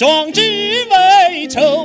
壮志未酬。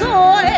乱。